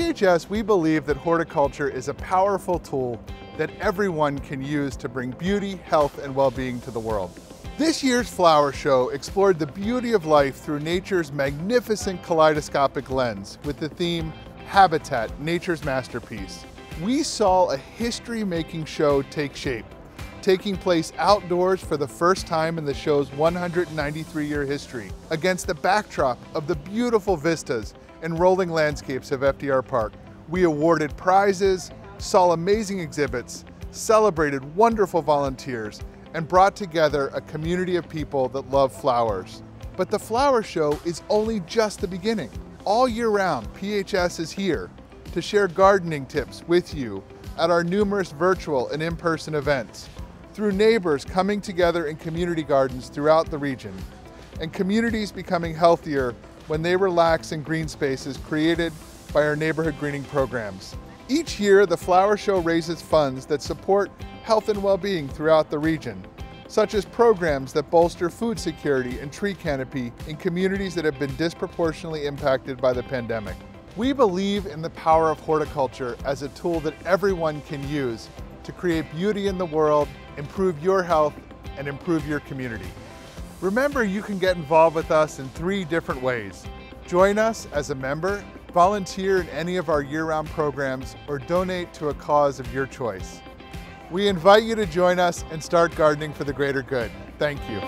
PHS, we believe that horticulture is a powerful tool that everyone can use to bring beauty, health, and well-being to the world. This year's flower show explored the beauty of life through nature's magnificent kaleidoscopic lens with the theme Habitat, Nature's Masterpiece. We saw a history-making show take shape, taking place outdoors for the first time in the show's 193-year history, against the backdrop of the beautiful vistas and rolling landscapes of FDR Park. We awarded prizes, saw amazing exhibits, celebrated wonderful volunteers, and brought together a community of people that love flowers. But the flower show is only just the beginning. All year round, PHS is here to share gardening tips with you at our numerous virtual and in-person events, through neighbors coming together in community gardens throughout the region, and communities becoming healthier when they relax in green spaces created by our neighborhood greening programs. Each year, the Flower Show raises funds that support health and well-being throughout the region, such as programs that bolster food security and tree canopy in communities that have been disproportionately impacted by the pandemic. We believe in the power of horticulture as a tool that everyone can use to create beauty in the world, improve your health, and improve your community. Remember, you can get involved with us in three different ways. Join us as a member volunteer in any of our year-round programs, or donate to a cause of your choice. We invite you to join us and start gardening for the greater good. Thank you.